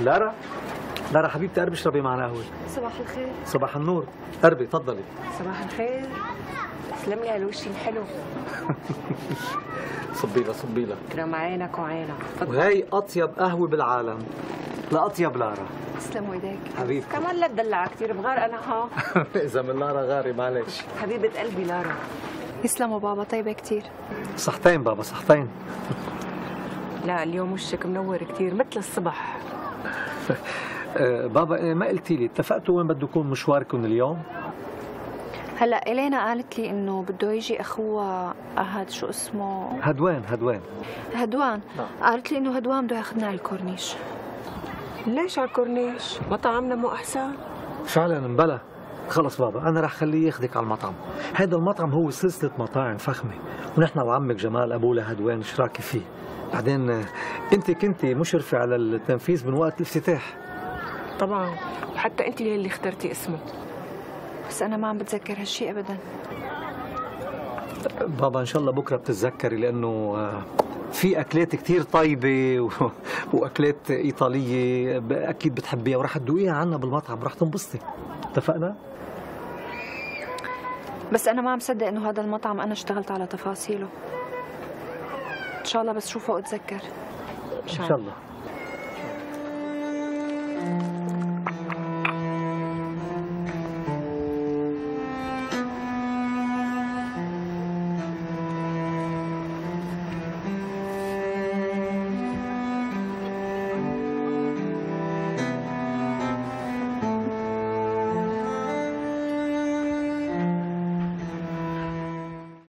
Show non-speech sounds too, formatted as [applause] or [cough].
لارا؟ لارا حبيبتي قربي اشربي معنا قهوة. صباح الخير. صباح النور. قربي تفضلي صباح الخير. تسلم لي على الوش الحلو صبي لها [laughs] صبي لها كرم عينك وعينك. وهي أطيب قهوة بالعالم. لاطيب لارا. تسلم ايديك حبيبتي. كمان لا تدلع كثير بغار أنا ها. [laughs] إذا من لارا غاري معلش حبيبة قلبي لارا. يسلموا بابا طيبة كتير. صحتين بابا صحتين. لا اليوم وشك منور كثير مثل الصبح. [laughs] بابا إيه ما قلتي لي اتفقتوا وين بده يكون مشواركم اليوم؟ هلا إلينا قالت لي إنه بده يجي أخوها هاد شو اسمه؟ هدوان هدوان. هدوان. قالت لي إنه هدوان بده ياخذنا على الكورنيش. ليش على الكورنيش؟ مطعمنا مو أحسن؟ فعلا مبلا خلص بابا أنا رح خليه ياخذك على المطعم. هذا المطعم هو سلسلة مطاعم فخمة ونحن وعمك جمال أبو لهدوان شراكي فيه؟ بعدين آه، أنت كنتي مشرفة على التنفيذ من وقت الافتتاح. طبعا وحتى أنت اللي اخترتي اسمه. بس أنا ما عم بتذكر هالشيء أبدا. بابا إن شاء الله بكرة بتتذكري لأنه آه، في أكلات كتير طيبة و... وأكلات إيطالية أكيد بتحبيها ورح تدوقيها عنا بالمطعم رح تنبسطي. اتفقنا؟ بس أنا ما عم صدق إنه هذا المطعم أنا اشتغلت على تفاصيله. إن شاء الله بس شوفه وأتذكر. إن شاء الله.